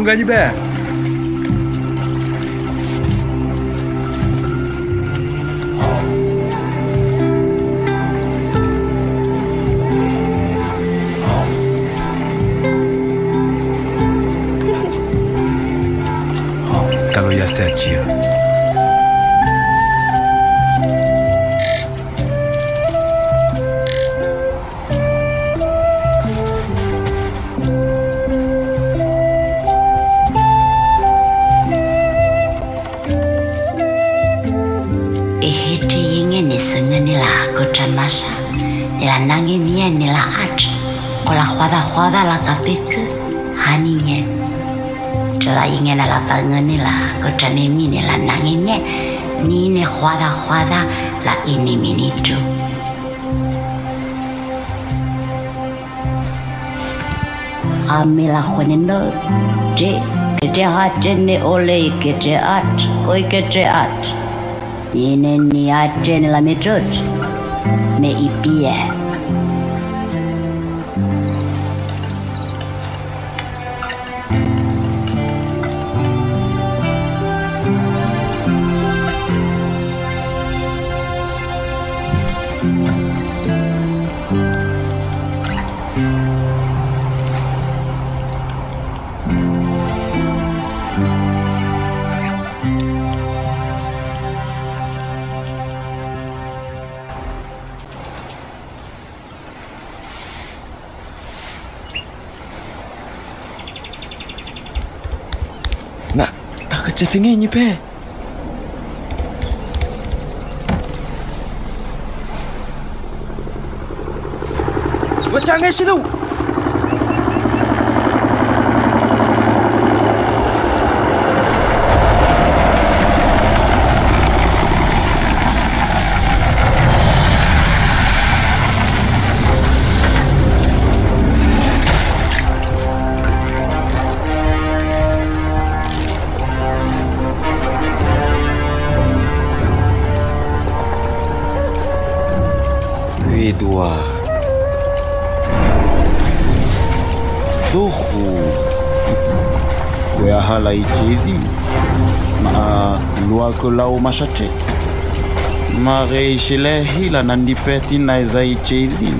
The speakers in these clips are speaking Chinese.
Tunga de Bé. Kaloya 7我呢啦，个转 masa，你拉那根捏，你拉 hat，个拉 jue da jue da，拉 capic，hani 捏，个拉伊捏拉拉翻我呢啦，个转你咪捏，拉那根捏，你捏 jue da jue da，拉伊捏咪捏住，阿没拉 huàn 的路，只个只 at 呢个 only，个只 at，可以个只 at。Inen ni atren la metro, Me ipie. 那个真是爱你呗。我讲的是的。suédois. Zohu kweahala ichezi ma luako lao mashate mareishile hila nandipeti naeza ichezi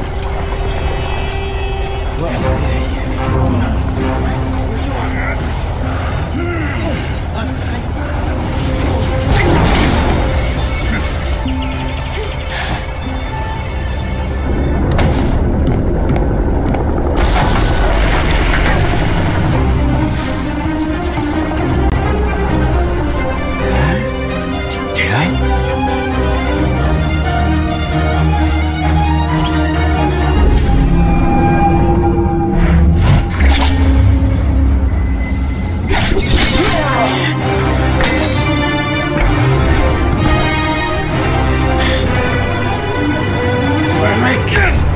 Awaken!